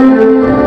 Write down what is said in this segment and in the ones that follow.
Música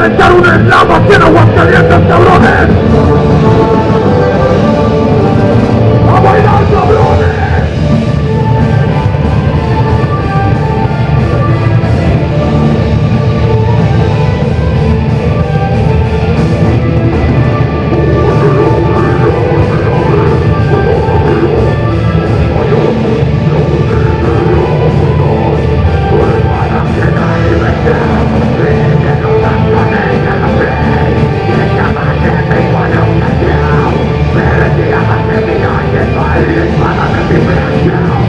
realizar un eslavo aquí en Aguascalientes, cabrones. I can be better now.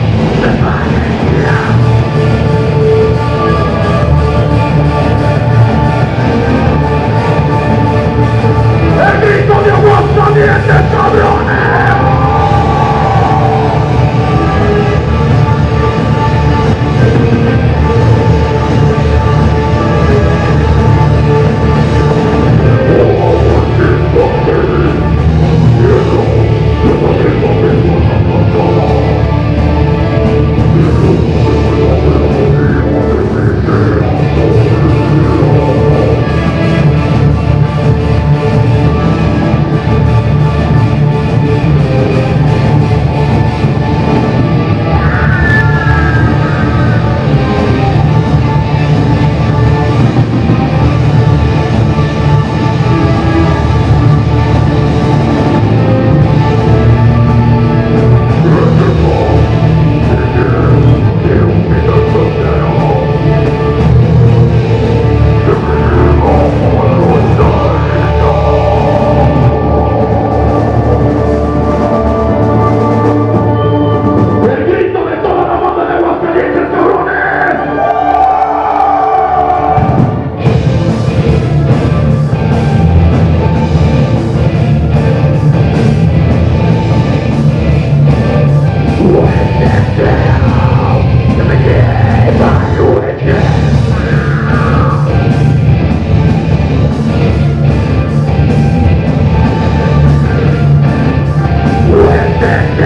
Yeah.